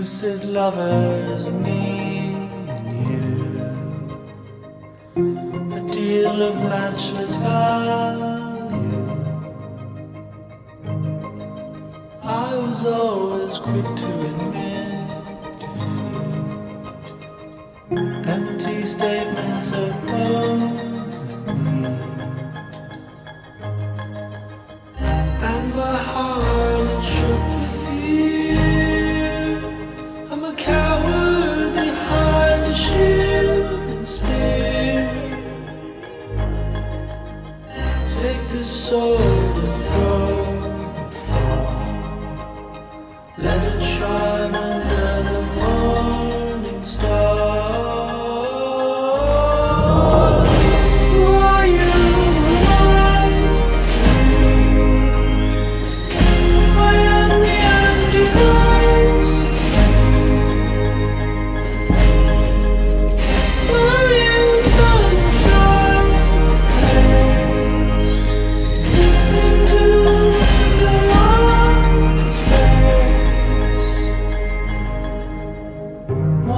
lucid lovers, me and you. A deal of matchless value. I was always quick to admit defeat. Empty statements of bones. shoulder throw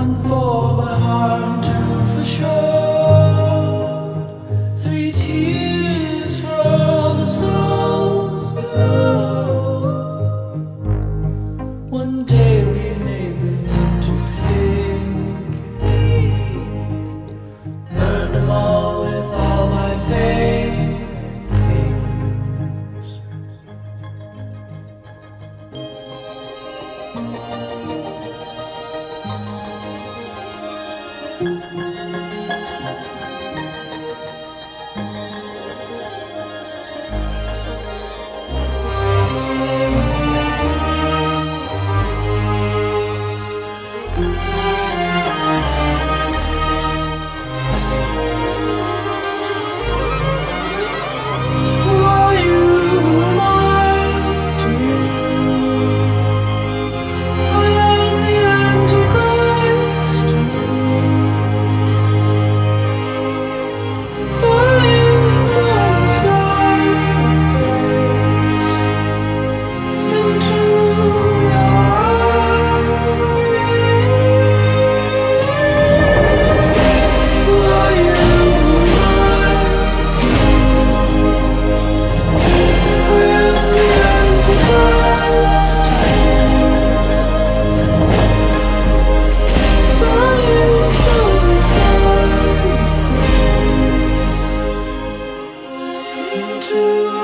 one for my harm, two for sure. to